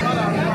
頼むよ。